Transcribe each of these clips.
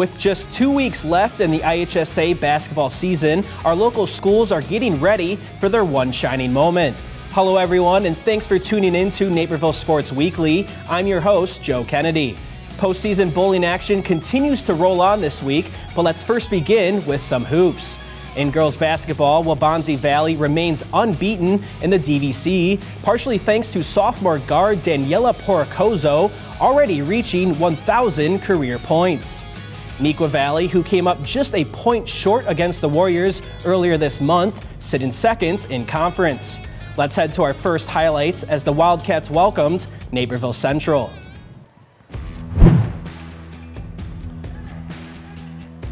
With just two weeks left in the IHSA basketball season, our local schools are getting ready for their one shining moment. Hello, everyone, and thanks for tuning in to Naperville Sports Weekly. I'm your host, Joe Kennedy. Postseason bowling action continues to roll on this week, but let's first begin with some hoops. In girls basketball, Waubonsie Valley remains unbeaten in the DVC, partially thanks to sophomore guard Daniela Porcozo already reaching 1,000 career points. Neuqua Valley, who came up just a point short against the Warriors earlier this month, sit in second in conference. Let's head to our first highlights as the Wildcats welcomed Naperville Central.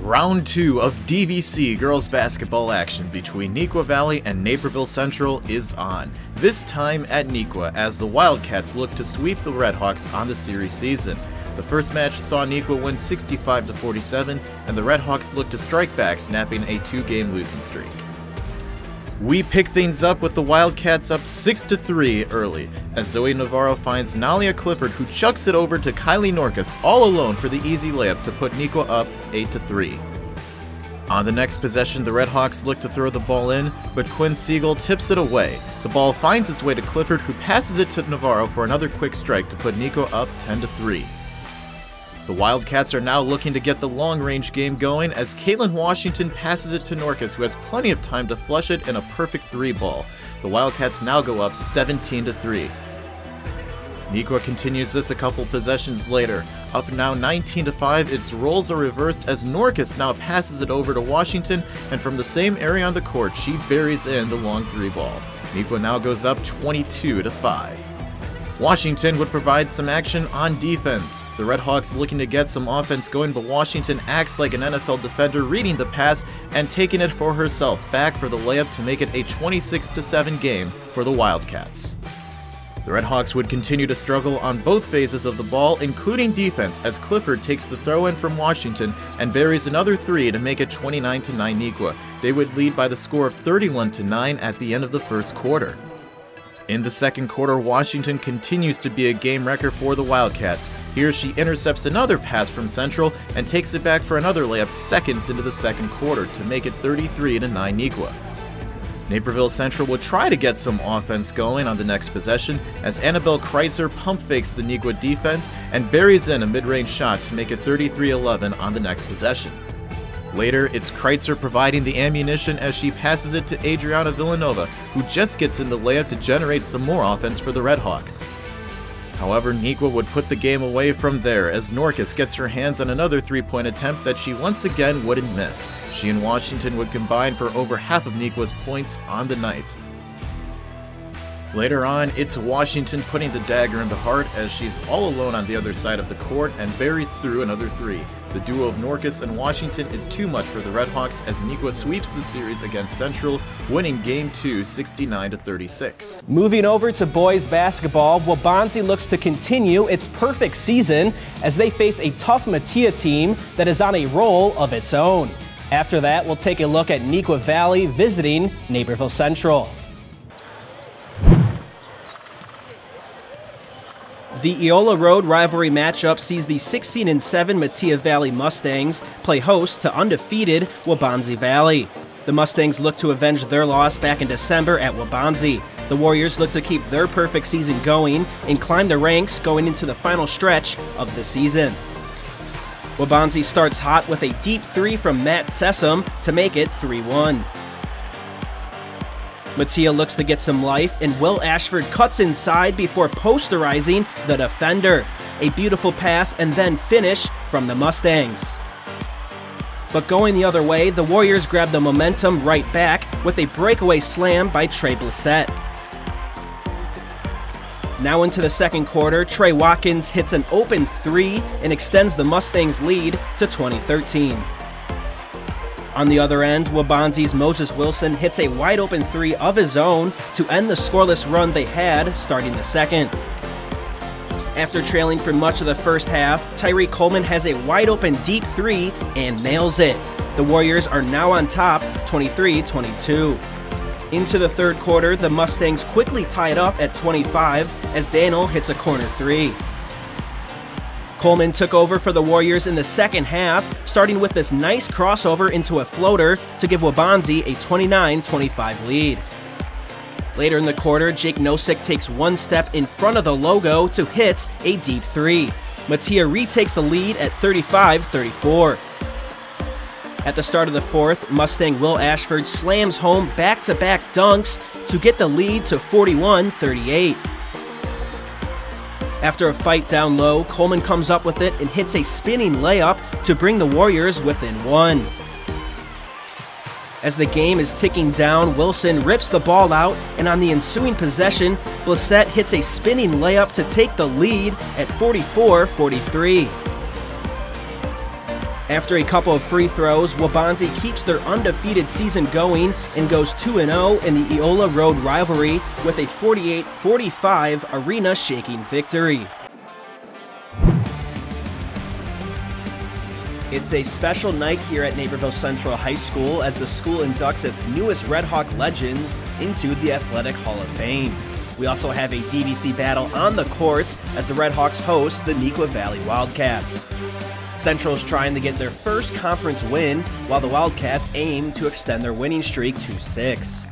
Round two of DVC girls basketball action between Neuqua Valley and Naperville Central is on. This time at Neuqua as the Wildcats look to sweep the Redhawks on the series season. The first match saw Neuqua win 65 to 47, and the Redhawks look to strike back, snapping a two-game losing streak. We pick things up with the Wildcats up 6 to 3 early, as Zoe Navarro finds Nalia Clifford, who chucks it over to Kylie Norcus all alone for the easy layup to put Neuqua up 8 to 3. On the next possession, the Redhawks look to throw the ball in, but Quinn Siegel tips it away. The ball finds its way to Clifford, who passes it to Navarro for another quick strike to put Neuqua up 10 to 3. The Wildcats are now looking to get the long range game going as Caitlin Washington passes it to Norcus, who has plenty of time to flush it in a perfect three ball. The Wildcats now go up 17 to 3. Neuqua continues this a couple possessions later. Up now 19 to 5, its roles are reversed as Norcus now passes it over to Washington, and from the same area on the court, she buries in the long three ball. Neuqua now goes up 22 to 5. Washington would provide some action on defense. The Redhawks looking to get some offense going, but Washington acts like an NFL defender, reading the pass and taking it for herself back for the layup to make it a 26 7 game for the Wildcats. The Redhawks would continue to struggle on both phases of the ball, including defense, as Clifford takes the throw in from Washington and buries another three to make it 29 9 Neuqua. They would lead by the score of 31 9 at the end of the first quarter. In the second quarter, Washington continues to be a game wrecker for the Wildcats. Here she intercepts another pass from Central and takes it back for another layup seconds into the second quarter to make it 33 to 9 Neuqua. Naperville Central will try to get some offense going on the next possession as Annabelle Kreitzer pump fakes the Neuqua defense and buries in a mid-range shot to make it 33-11 on the next possession. Later, it's Kreitzer providing the ammunition as she passes it to Adriana Villanova, who just gets in the layup to generate some more offense for the Redhawks. However, Neuqua would put the game away from there as Norcus gets her hands on another three point attempt that she once again wouldn't miss. She and Washington would combine for over half of Neuqua's points on the night. Later on, it's Washington putting the dagger in the heart as she's all alone on the other side of the court and buries through another three. The duo of Norcus and Washington is too much for the Redhawks as Neuqua sweeps the series against Central, winning Game 2 69 36. Moving over to boys basketball, Waubonsie looks to continue its perfect season as they face a tough Metea team that is on a roll of its own. After that, we'll take a look at Neuqua Valley visiting Naperville Central. The Eola Road rivalry matchup sees the 16 and 7 Metea Valley Mustangs play host to undefeated Waubonsie Valley. The Mustangs look to avenge their loss back in December at Waubonsie. The Warriors look to keep their perfect season going and climb the ranks going into the final stretch of the season. Waubonsee starts hot with a deep three from Matt Sessom to make it 3 1. Metea looks to get some life, and Will Ashford cuts inside before posterizing the defender. A beautiful pass and then finish from the Mustangs. But going the other way, the Warriors grab the momentum right back with a breakaway slam by Trey Blissett. Now into the second quarter, Trey Watkins hits an open three and extends the Mustangs' lead to 2013. On the other end, Waubonsie's Moses Wilson hits a wide open three of his own to end the scoreless run they had starting the second. After trailing for much of the first half, Tyree Coleman has a wide open deep three and nails it. The Warriors are now on top 23 22. Into the third quarter, the Mustangs quickly tie it up at 25 as Daniel hits a corner three. Coleman took over for the Warriors in the second half, starting with this nice crossover into a floater to give Waubonsie a 29-25 lead. Later in the quarter, Jake Nosek takes one step in front of the logo to hit a deep three. Metea retakes the lead at 35-34. At the start of the fourth, Mustang Will Ashford slams home back-to-back dunks to get the lead to 41-38. After a fight down low, Coleman comes up with it and hits a spinning layup to bring the Warriors within one. As the game is ticking down, Wilson rips the ball out, and on the ensuing possession, Blissett hits a spinning layup to take the lead at 44 43. After a couple of free throws, Waubonsie keeps their undefeated season going and goes 2 0 in the Eola Road rivalry with a 48 45 arena shaking victory. It's a special night here at Naperville Central High School as the school inducts its newest Red Hawk legends into the Athletic Hall of Fame. We also have a DVC battle on the courts as the Red Hawks host the Neuqua Valley Wildcats. Central's trying to get their first conference win, while the Wildcats aim to extend their winning streak to six.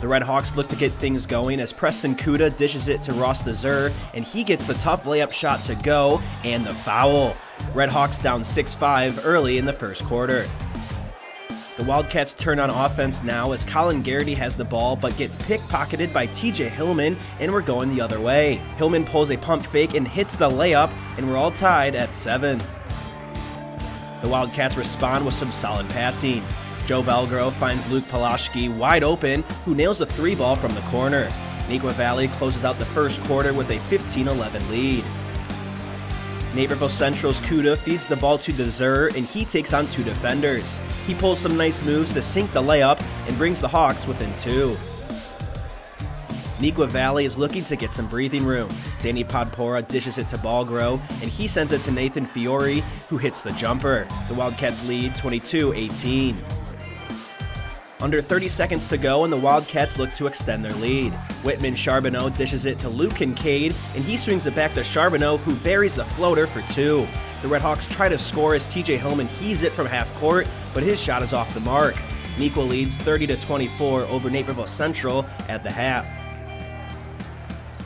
The Red Hawks look to get things going as Preston Kuda dishes it to Ross DeZer, and he gets the tough layup shot to go and the foul. Red Hawks down 6 5 early in the first quarter. The Wildcats turn on offense now as Colin Garrity has the ball but gets pickpocketed by TJ Hillman, and we're going the other way. Hillman pulls a pump fake and hits the layup, and we're all tied at 7. The Wildcats respond with some solid passing. Joe Belgrove finds Luke Paloshki wide open, who nails a three ball from the corner. Neuqua Valley closes out the first quarter with a 15 11 lead. Naperville Central's Kuda feeds the ball to DeZer, and he takes on two defenders. He pulls some nice moves to sink the layup and brings the Hawks within two. Neuqua Valley is looking to get some breathing room. Danny Podpora dishes it to Belgrove, and he sends it to Nathan Fiore, who hits the jumper. The Wildcats lead 22-18. Under 30 seconds to go, and the Wildcats look to extend their lead. Whitman Charbonneau dishes it to Luke Kincaid, and he swings it back to Charbonneau, who buries the floater for two. The Redhawks try to score as TJ Hillman heaves it from half court, but his shot is off the mark. Neuqua leads 30 24 over Naperville Central at the half.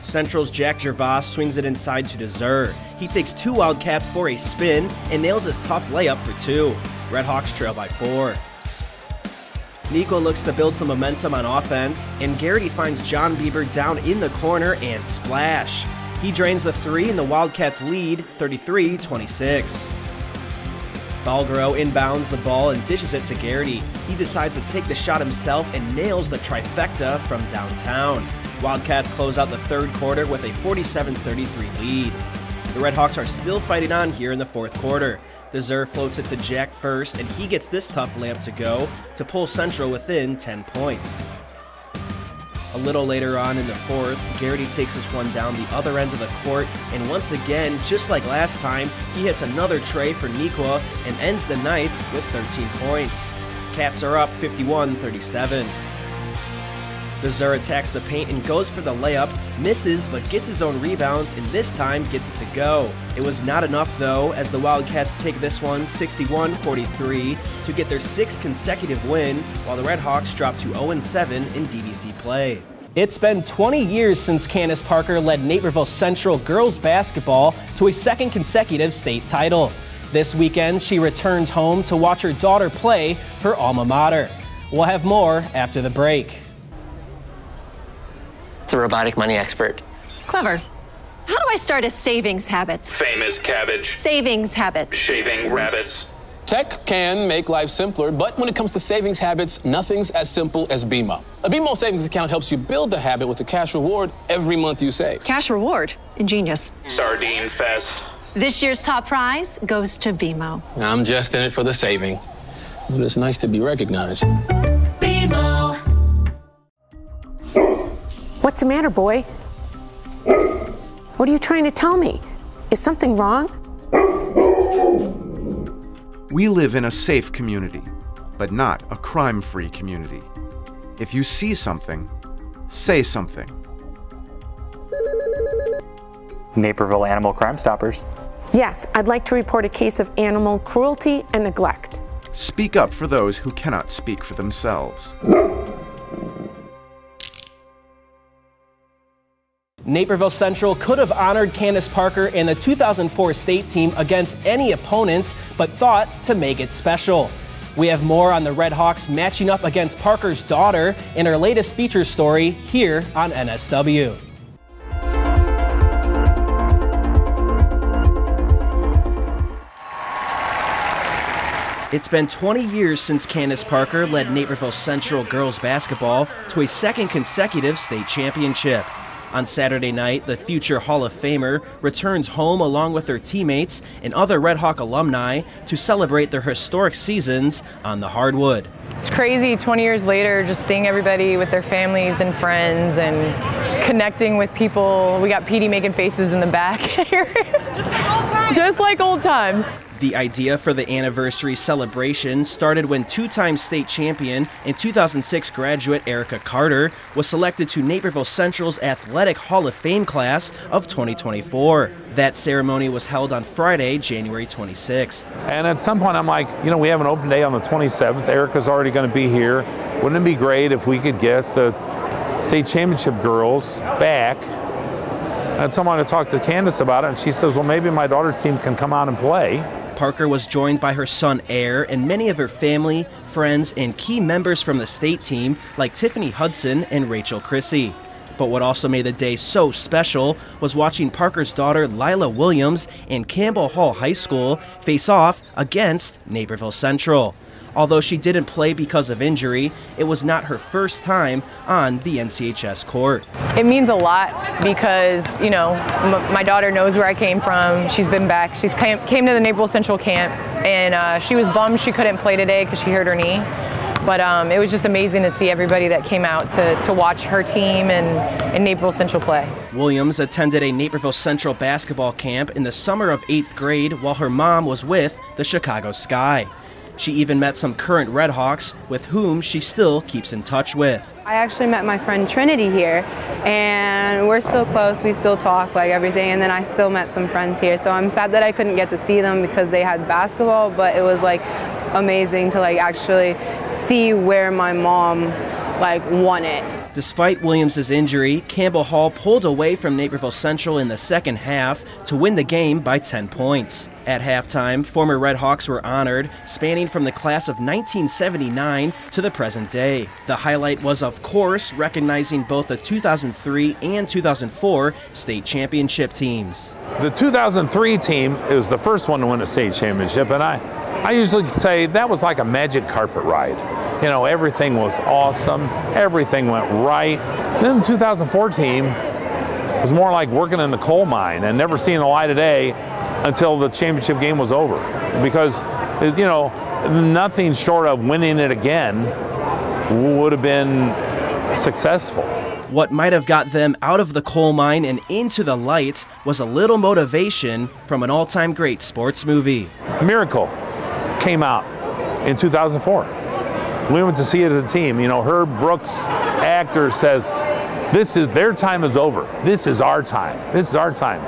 Central's Jack Gervas swings it inside to DeZer. He takes two Wildcats for a spin and nails his tough layup for two. Redhawks trail by four. Neuqua looks to build some momentum on offense, and Garrity finds John Bieber down in the corner and splash. He drains the three, and the Wildcats lead 33 26. Belgrove inbounds the ball and dishes it to Garrity. He decides to take the shot himself and nails the trifecta from downtown. Wildcats close out the third quarter with a 47-33 lead. The Redhawks are still fighting on here in the fourth quarter. DeZer floats it to Jack first, and he gets this tough layup to go to pull Central within 10 points. A little later on in the fourth, Garrity takes this one down the other end of the court, and once again, just like last time, he hits another trey for Neuqua and ends the night with 13 points. Cats are up 51-37. DeZer attacks the paint and goes for the layup, misses but gets his own rebounds and this time gets it to go. It was not enough though, as the Wildcats take this one 61-43 to get their sixth consecutive win, while the Redhawks drop to 0-7 in DVC play. It's been 20 years since Candace Parker led Naperville Central girls basketball to a second consecutive state title. This weekend, she returned home to watch her daughter play her alma mater. We'll have more after the break. It's a robotic money expert. Clever. How do I start a savings habit? Famous cabbage. Savings habit. Shaving rabbits. Tech can make life simpler, but when it comes to savings habits, nothing's as simple as BMO. A BMO savings account helps you build the habit with a cash reward every month you save. Cash reward. Ingenious. Sardine fest. This year's top prize goes to BMO. I'm just in it for the saving. But it's nice to be recognized. What's the matter, boy? What are you trying to tell me? Is something wrong? We live in a safe community, but not a crime free community. If you see something, say something. Naperville Animal Crime Stoppers. Yes, I'd like to report a case of animal cruelty and neglect. Speak up for those who cannot speak for themselves. Naperville Central could have honored Candace Parker and the 2004 state team against any opponents, but thought to make it special. We have more on the Red Hawks matching up against Parker's daughter in our latest feature story here on NSW. It's been 20 years since Candace Parker led Naperville Central girls basketball to a second consecutive state championship. On Saturday night, the future Hall of Famer returns home along with her teammates and other Red Hawk alumni to celebrate their historic seasons on the hardwood. It's crazy 20 years later just seeing everybody with their families and friends and connecting with people. We got Petey making faces in the back here. just like old times. Just like old times. The idea for the anniversary celebration started when two time state champion and 2006 graduate Erica Carter was selected to Naperville Central's Athletic Hall of Fame class of 2024. That ceremony was held on Friday, January 26th. And at some point, I'm like, you know, we have an open day on the 27th. Erica's already going to be here. Wouldn't it be great if we could get the state championship girls back? And someone to talk to Candace about it, and she says, well, maybe my daughter's team can come out and play. Parker was joined by her son Airr and many of her family, friends, and key members from the state team like Tiffany Hudson and Rachel Chrissy. But what also made the day so special was watching Parker's daughter Lailaa Williams and Campbell Hall High School face off against Naperville Central. Although she didn't play because of injury, it was not her first time on the NCHS court. It means a lot because, you know, my daughter knows where I came from. She's been back. She's came, came to the Naperville Central camp, and uh, she was bummed she couldn't play today because she hurt her knee. But um, it was just amazing to see everybody that came out to, to watch her team and, and Naperville Central play. Williams attended a Naperville Central basketball camp in the summer of eighth grade while her mom was with the Chicago Sky. She even met some current Redhawks with whom she still keeps in touch with. I actually met my friend Trinity here and we're still close, we still talk like everything and then I still met some friends here so I'm sad that I couldn't get to see them because they had basketball but it was like amazing to like actually see where my mom like won it. Despite Williams' injury, Campbell Hall pulled away from Naperville Central in the second half to win the game by 10 points. At halftime, former Red Hawks were honored, spanning from the class of 1979 to the present day. The highlight was, of course, recognizing both the 2003 and 2004 state championship teams. The 2003 team is the first one to win a state championship, and I, I usually say that was like a magic carpet ride. You know, everything was awesome, everything went right. Then the 2004 team was more like working in the coal mine and never seeing the light of day until the championship game was over. Because, you know, nothing short of winning it again would have been successful. What might have got them out of the coal mine and into the light was a little motivation from an all time great sports movie. Miracle came out in 2004 we went to see it as a team. You know, Herb Brooks, actor, says, "This is their time is over. This is our time. This is our time."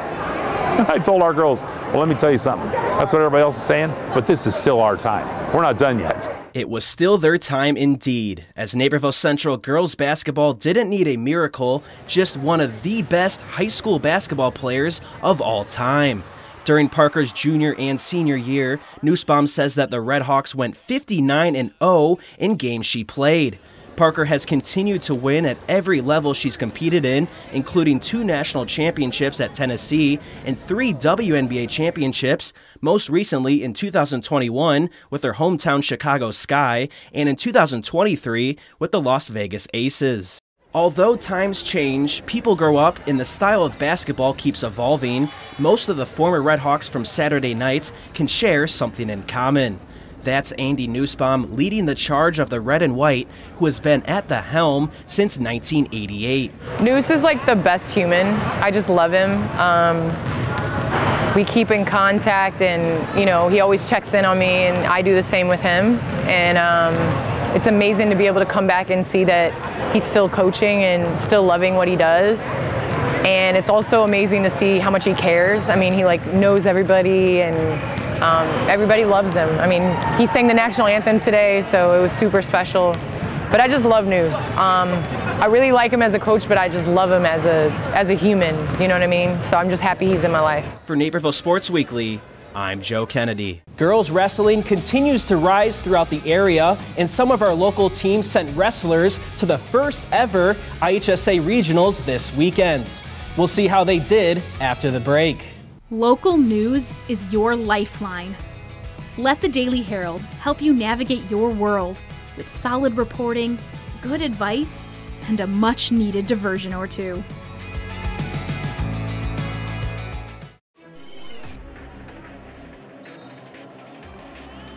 I told our girls, "Well, let me tell you something. That's what everybody else is saying, but this is still our time. We're not done yet." It was still their time indeed, as Naperville Central girls basketball didn't need a miracle, just one of the best high school basketball players of all time. During Parker's junior and senior year, Nussbaum says that the Redhawks went 59 and 0 in games she played. Parker has continued to win at every level she's competed in, including two national championships at Tennessee and three WNBA championships, most recently in 2021 with her hometown Chicago Sky and in 2023 with the Las Vegas Aces. Although times change, people grow up, and the style of basketball keeps evolving, most of the former Red Hawks from Saturday nights can share something in common. That's Andy Nussbaum leading the charge of the red and white, who has been at the helm since 1988. Nuss is like the best human. I just love him. Um, we keep in contact, and you know he always checks in on me, and I do the same with him. And um, it's amazing to be able to come back and see that he's still coaching and still loving what he does. And it's also amazing to see how much he cares. I mean, he like knows everybody and um, everybody loves him. I mean, he sang the national anthem today, so it was super special. But I just love Nuss. Um, I really like him as a coach, but I just love him as a as a human. You know what I mean? So I'm just happy he's in my life. For Naperville Sports Weekly, I'm Joe Kennedy. Girls wrestling continues to rise throughout the area, and some of our local teams sent wrestlers to the first ever IHSA regionals this weekend. We'll see how they did after the break. Local news is your lifeline. Let the Daily Herald help you navigate your world with solid reporting, good advice, and a much needed diversion or two.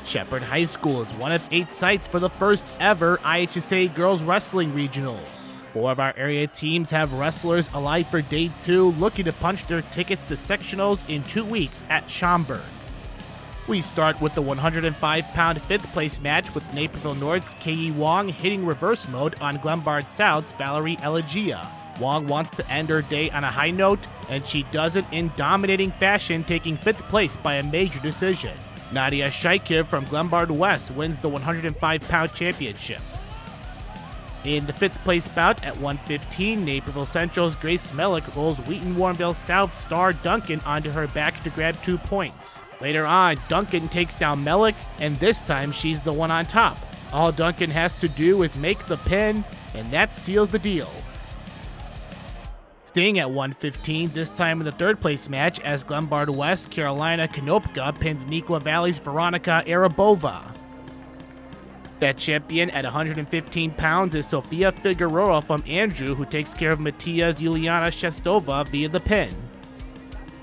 Shepherd High School is one of eight sites for the first ever IHSA Girls Wrestling Regionals. Four of our area teams have wrestlers alive for day two, looking to punch their tickets to sectionals in two weeks at Schaumburg. We start with the 105 pound fifth place match with Naperville North's Kei Wong hitting reverse mode on Glenbard South's Valerie Elegia. Wong wants to end her day on a high note, and she does it in dominating fashion, taking fifth place by a major decision. Nadia Shaikiv from Glenbard West wins the 105 pound championship. In the fifth place bout at 115, Naperville Central's Grace Mellick rolls Wheaton Warrenville South star Duncan onto her back to grab two points. Later on, Duncan takes down Mellick, and this time she's the one on top. All Duncan has to do is make the pin, and that seals the deal. Staying at 115, this time in the third place match as Glenbard West Carolina Konopka pins Neuqua Valley's Veronica Arabova. That champion at 115 pounds is Sofia Figueroa from Andrew, who takes care of Metea's Yuliana Shestova via the pin.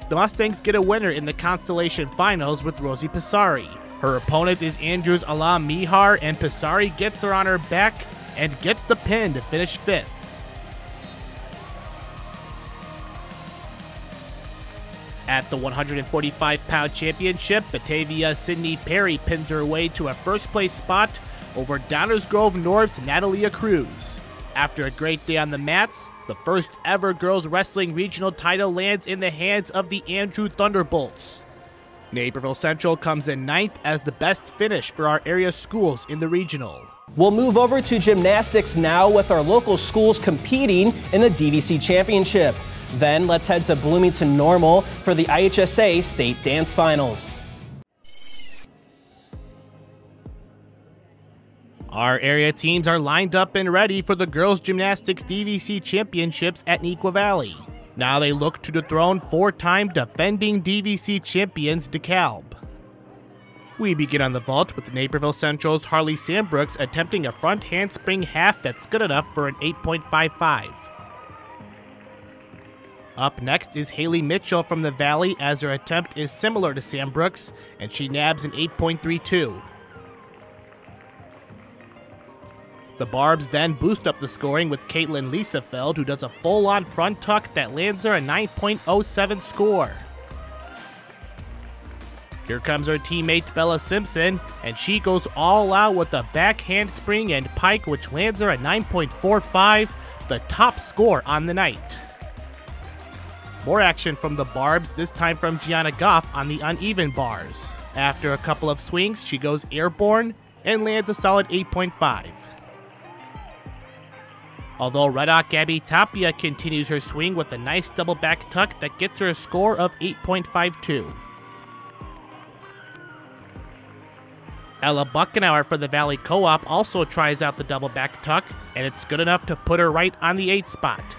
The Mustangs get a winner in the Consolation Finals with Rosie Pisari. Her opponent is Andrew's Alam Mihar, and Pisari gets her on her back and gets the pin to finish fifth. At the 145 pound championship, Batavia Sydney Perry pins her way to a first place spot over Downers Grove North's Natalia Cruz. After a great day on the mats, the first ever girls wrestling regional title lands in the hands of the Andrew Thunderbolts. Naperville Central comes in ninth as the best finish for our area schools in the regional. We'll move over to gymnastics now with our local schools competing in the DVC Championship. Then let's head to Bloomington Normal for the IHSA State Dance Finals. Our area teams are lined up and ready for the Girls Gymnastics DVC Championships at Neuqua Valley. Now they look to dethrone four-time defending DVC champions DeKalb. We begin on the vault with Naperville Central's Harley Sandbrooks attempting a front handspring half that's good enough for an 8.55. Up next is Haley Mitchell from the Valley as her attempt is similar to Sandbrooks and she nabs an 8.32. The Barbs then boost up the scoring with Caitlin Liesefeld, who does a full on front tuck that lands her a 9.07 score. Here comes her teammate Bella Simpson, and she goes all out with a back handspring and pike, which lands her a 9.45, the top score on the night. More action from the Barbs, this time from Gianna Goff on the uneven bars. After a couple of swings, she goes airborne and lands a solid 8.5. Although Red Hawk Gabby Tapia continues her swing with a nice double back tuck that gets her a score of 8.52. Ella Buckenauer for the Valley Co-op also tries out the double back tuck, and it's good enough to put her right on the 8 spot.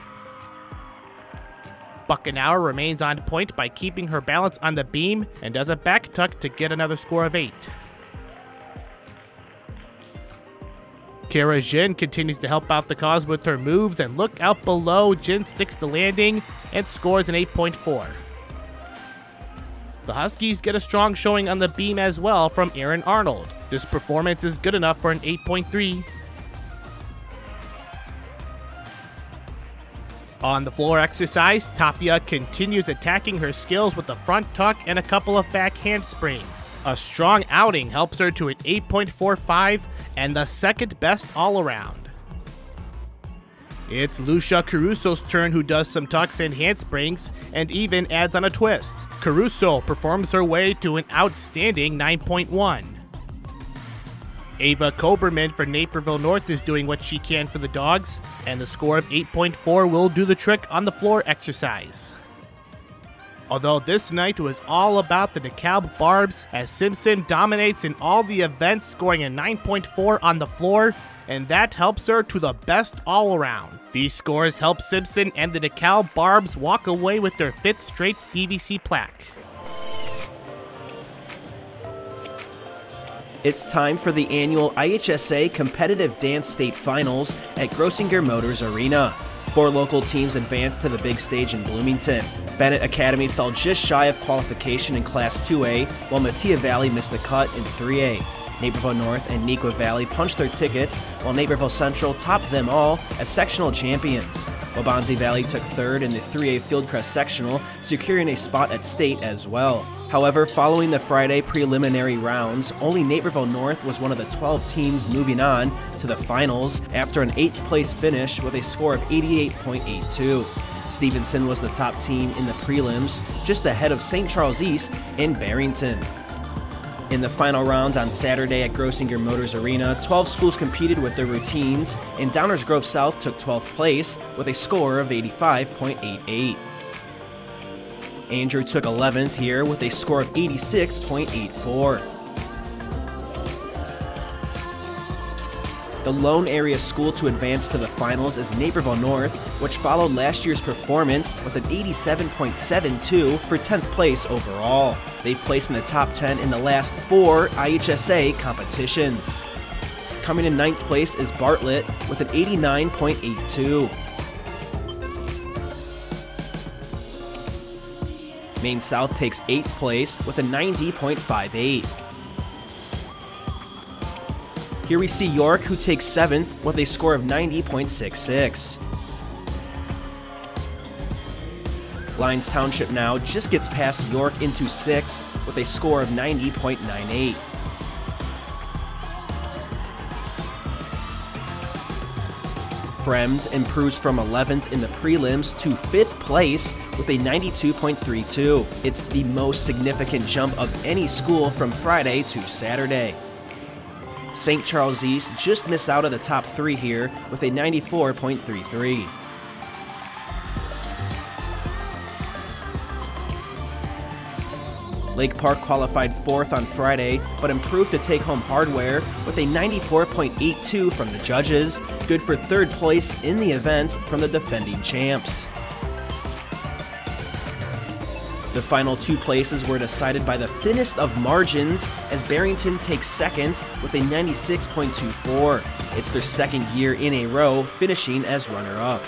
Buckenauer remains on point by keeping her balance on the beam and does a back tuck to get another score of 8. Kara Jin continues to help out the cause with her moves, and look out below, Jin sticks the landing and scores an 8.4. The Huskies get a strong showing on the beam as well from Aaron Arnold. This performance is good enough for an 8.3. On the floor exercise, Tapia continues attacking her skills with a front tuck and a couple of back handsprings. A strong outing helps her to an 8.45 and the second best all around. It's Lucia Caruso's turn, who does some tucks and handsprings and even adds on a twist. Caruso performs her way to an outstanding 9.1. Ava Koberman for Naperville North is doing what she can for the dogs, and the score of 8.4 will do the trick on the floor exercise. Although this night was all about the DeKalb Barbs, as Simpson dominates in all the events, scoring a 9.4 on the floor, and that helps her to the best all around. These scores help Simpson and the DeKalb Barbs walk away with their fifth straight DVC plaque. It's time for the annual IHSA Competitive Dance State Finals at Grossinger Motors Arena. Four local teams advanced to the big stage in Bloomington. Benet Academy fell just shy of qualification in Class 2A, while Metea Valley missed the cut in 3A. Naperville North and Neuqua Valley punched their tickets, while Naperville Central topped them all as sectional champions. Waubonsie Valley took third in the 3A Fieldcrest sectional, securing a spot at state as well. However, following the Friday preliminary rounds, only Naperville North was one of the 12 teams moving on to the finals after an 8th place finish with a score of 88.82. Stevenson was the top team in the prelims, just ahead of St. Charles East and Barrington. In the final round on Saturday at Grossinger Motors Arena, 12 schools competed with their routines, and Downers Grove South took 12th place with a score of 85.88. Andrew took 11th here with a score of 86.84. The lone area school to advance to the finals is Naperville North, which followed last year's performance with an 87.72 for 10th place overall. They placed in the top 10 in the last four IHSA competitions. Coming in ninth place is Bartlett with an 89.82. Maine South takes 8th place with a 90.58. Here we see York, who takes 7th with a score of 90.66. Lyons Township now just gets past York into 6th with a score of 90.98. Fremd improves from 11th in the prelims to 5th place with a 92.32. It's the most significant jump of any school from Friday to Saturday. St. Charles East just missed out of the top three here with a 94.33. Lake Park qualified fourth on Friday, but improved to take home hardware with a 94.82 from the judges, good for third place in the event from the defending champs. The final two places were decided by the thinnest of margins as Barrington takes second with a 96.24. It's their second year in a row, finishing as runner up.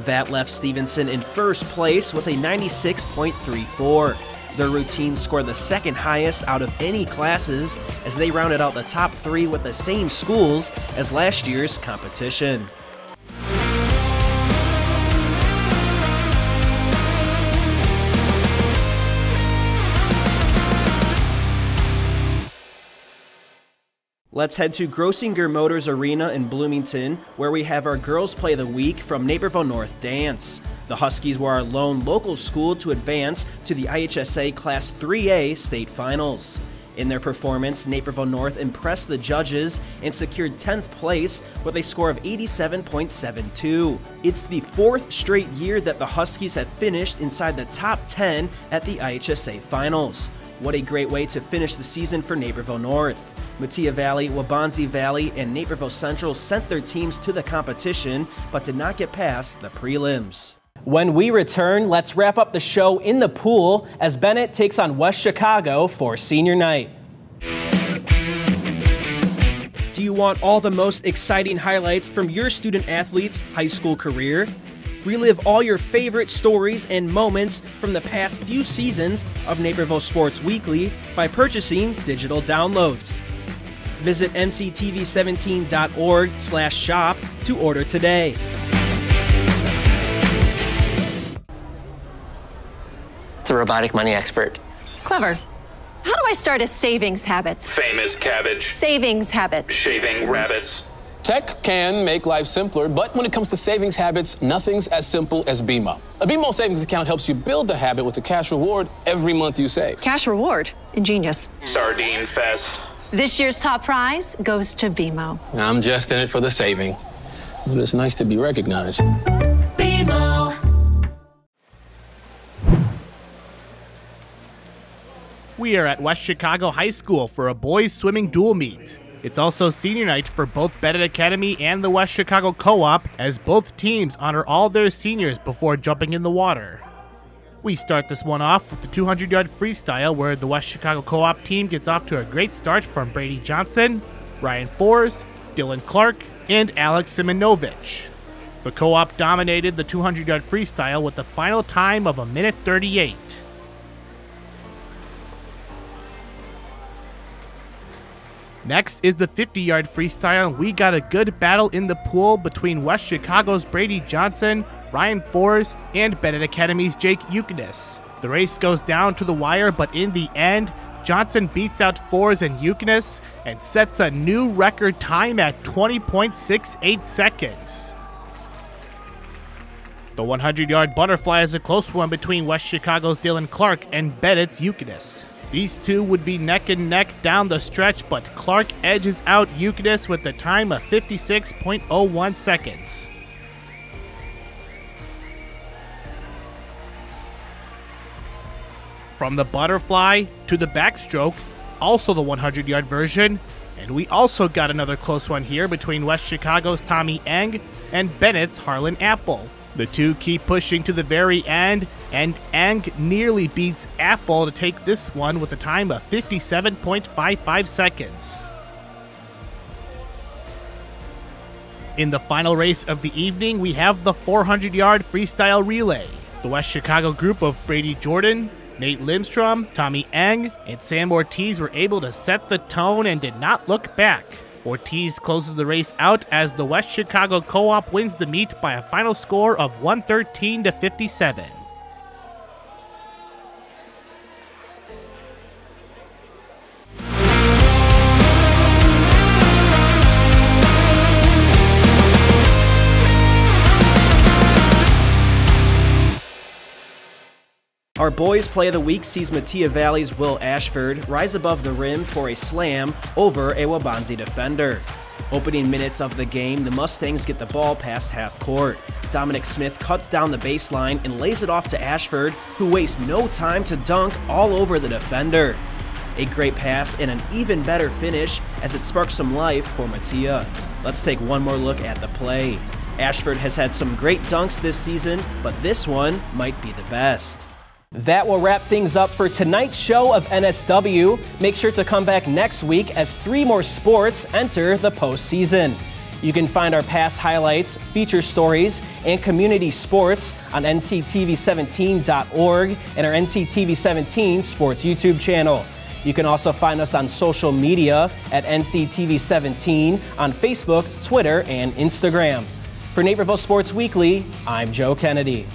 That left Stevenson in first place with a 96.34. Their routine scored the second highest out of any classes as they rounded out the top three with the same schools as last year's competition. Let's head to Grossinger Motors Arena in Bloomington, where we have our Girls Play the Week from Naperville North Dance. The Huskies were our lone local school to advance to the IHSA Class 3A state finals. In their performance, Naperville North impressed the judges and secured 10th place with a score of 87.72. It's the fourth straight year that the Huskies have finished inside the top 10 at the IHSA finals. What a great way to finish the season for Naperville North. Metea Valley, Waubonsie Valley, and Naperville Central sent their teams to the competition, but did not get past the prelims. When we return, let's wrap up the show in the pool as Benet takes on West Chicago for senior night. Do you want all the most exciting highlights from your student athlete's high school career? Relive all your favorite stories and moments from the past few seasons of Naperville Sports Weekly by purchasing digital downloads. Visit nctv17.org slash shop to order today. It's a robotic money expert. Clever. How do I start a savings habit? Famous cabbage. Savings habit. Shaving rabbits. Tech can make life simpler, but when it comes to savings habits, nothing's as simple as BMO. A BMO savings account helps you build the habit with a cash reward every month you save. Cash reward. Ingenious. Sardine Fest. This year's top prize goes to BMO. I'm just in it for the saving. But it's nice to be recognized. BMO. We are at West Chicago High School for a boys swimming dual meet. It's also senior night for both Benet Academy and the West Chicago Co op, as both teams honor all their seniors before jumping in the water. We start this one off with the 200 yard freestyle, where the West Chicago Co op team gets off to a great start from Brady Johnson, Ryan Fors, Dylan Clark, and Alex Simonovich. The co op dominated the 200 yard freestyle with a final time of a minute 38. Next is the 50 yard freestyle. We got a good battle in the pool between West Chicago's Brady Johnson, Ryan Fors, and Benet Academy's Jake Eucnis. The race goes down to the wire, but in the end, Johnson beats out Fors and Eucnis and sets a new record time at 20.68 seconds. The 100 yard butterfly is a close one between West Chicago's Dylan Clark and Benet's Eucnis. These two would be neck and neck down the stretch, but Clark edges out Eucnis with a time of 56.01 seconds. From the butterfly to the backstroke, also the 100 yard version, and we also got another close one here between West Chicago's Tommy Eng and Benet's Harlan Apple. The two keep pushing to the very end, and Eng nearly beats Apple to take this one with a time of 57.55 seconds. In the final race of the evening, we have the 400 yard freestyle relay. The West Chicago group of Brady Jordan, Nate Limstrom, Tommy Eng, and Sam Ortiz were able to set the tone and did not look back. Ortiz closes the race out as the West Chicago Co op wins the meet by a final score of 113 to 57. Our boys play of the week sees Metea Valley's Will Ashford rise above the rim for a slam over a Waubonsie defender. Opening minutes of the game, the Mustangs get the ball past half court. Dominic Smith cuts down the baseline and lays it off to Ashford, who wastes no time to dunk all over the defender. A great pass and an even better finish as it sparks some life for Metea. Let's take one more look at the play. Ashford has had some great dunks this season, but this one might be the best. That will wrap things up for tonight's show of NSW. Make sure to come back next week as three more sports enter the postseason. You can find our past highlights, feature stories, and community sports on nctv17.org and our NCTV17 Sports YouTube channel. You can also find us on social media at NCTV17 on Facebook, Twitter, and Instagram. For Naperville Sports Weekly, I'm Joe Kennedy.